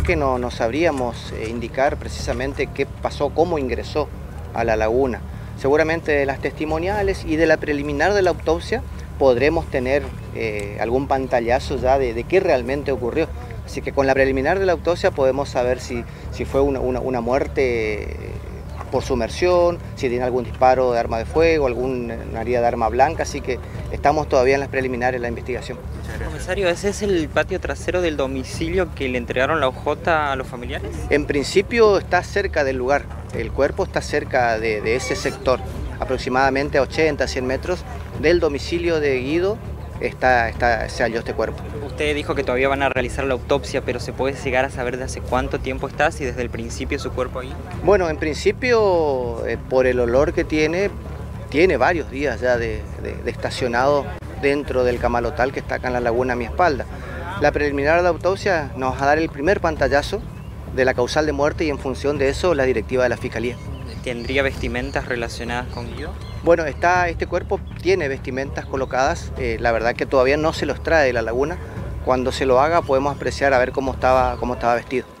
que no, no sabríamos eh, indicar precisamente qué pasó, cómo ingresó a la laguna. Seguramente de las testimoniales y de la preliminar de la autopsia podremos tener eh, algún pantallazo ya de, qué realmente ocurrió. Así que con la preliminar de la autopsia podemos saber si, si fue una, una muerte por sumersión, si tiene algún disparo de arma de fuego, alguna herida de arma blanca, así que estamos todavía en las preliminares de la investigación. Comisario, ¿ese es el patio trasero del domicilio que le entregaron la OJ a los familiares? En principio está cerca del lugar, el cuerpo está cerca de, ese sector, aproximadamente a 80, 100 metros del domicilio de Guido está, está, se halló este cuerpo. Usted dijo que todavía van a realizar la autopsia, pero ¿se puede llegar a saber de hace cuánto tiempo está, si desde el principio su cuerpo ahí? Bueno, en principio, eh, por el olor que tiene, tiene varios días ya de, estacionado dentro del camalotal que está acá en la laguna a mi espalda. La preliminar de la autopsia nos va a dar el primer pantallazo de la causal de muerte y en función de eso la directiva de la Fiscalía. ¿Tendría vestimentas relacionadas con Guido? Bueno, está, este cuerpo tiene vestimentas colocadas, eh, la verdad que todavía no se los trae de la laguna. Cuando se lo haga podemos apreciar a ver cómo estaba, cómo estaba vestido.